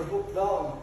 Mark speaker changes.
Speaker 1: for book dog.